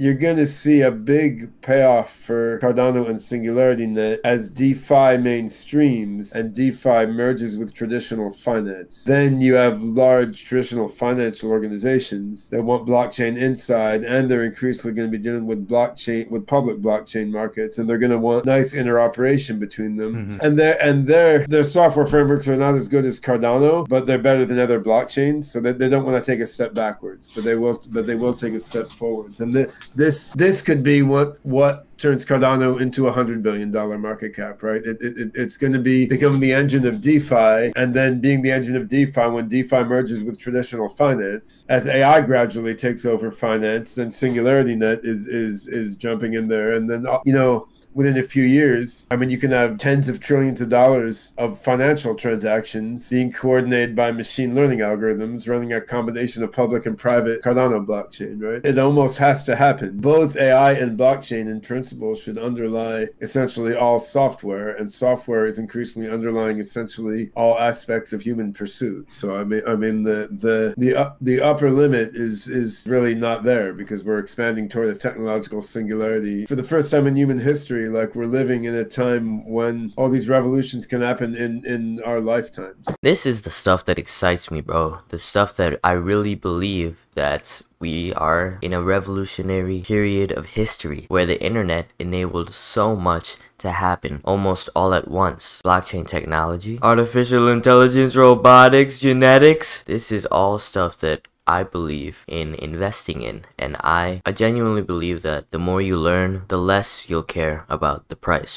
you're going to see a big payoff for Cardano and SingularityNet as DeFi mainstreams and DeFi merges with traditional finance. Then you have large traditional financial organizations that want blockchain inside, and they're increasingly going to be dealing with blockchain with public blockchain markets, and they're going to want nice interoperation between them. Mm-hmm. And their and their their software frameworks are not as good as Cardano, but they're better than other blockchains, so that they don't want to take a step backwards, but they will but they will take a step forwards. And the, this this could be what what turns Cardano into a hundred billion dollar market cap, right? It, it, it's going to be becoming the engine of DeFi, and then being the engine of DeFi when DeFi merges with traditional finance. As AI gradually takes over finance, then SingularityNet is is is jumping in there, and then uh, you know within a few years, I mean, you can have tens of trillions of dollars of financial transactions being coordinated by machine learning algorithms running a combination of public and private Cardano blockchain, right? It almost has to happen. Both AI and blockchain in principle should underlie essentially all software, and software is increasingly underlying essentially all aspects of human pursuit. So I mean, I mean the the the uh, the upper limit is is really not there because we're expanding toward a technological singularity for the first time in human history history. Like we're living in a time when all these revolutions can happen in in our lifetimes. This is the stuff that excites me, bro. The stuff that I really believe that we are in a revolutionary period of history where the internet enabled so much to happen almost all at once. Blockchain technology, artificial intelligence, robotics, genetics. This is all stuff that I believe in investing in. And I, I genuinely believe that the more you learn, the less you'll care about the price.